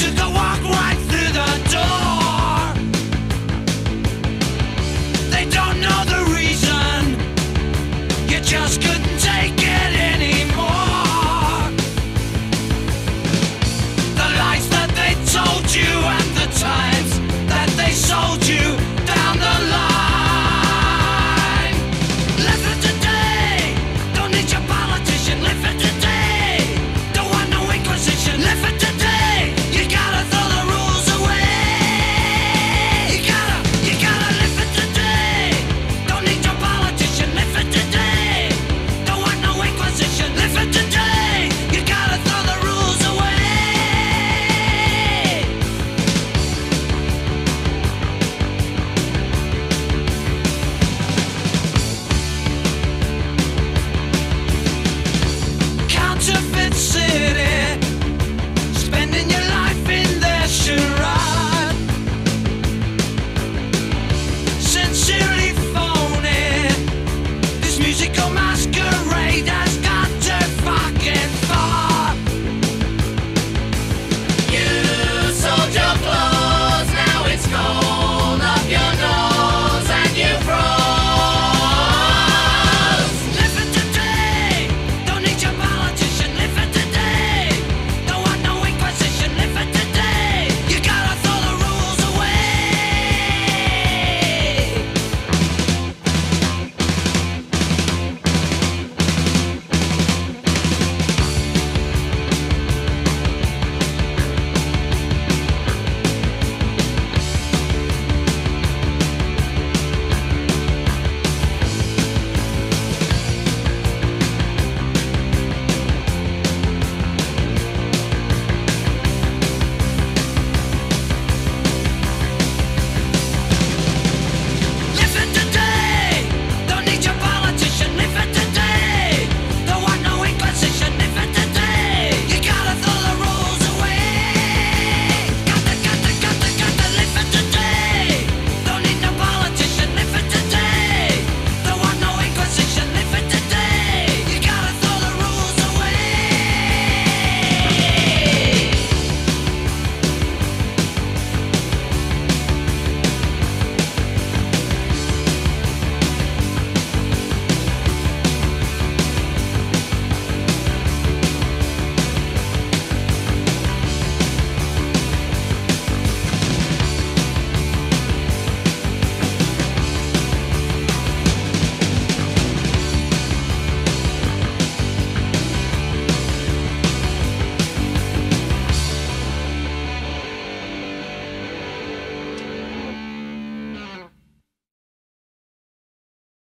Just a walk right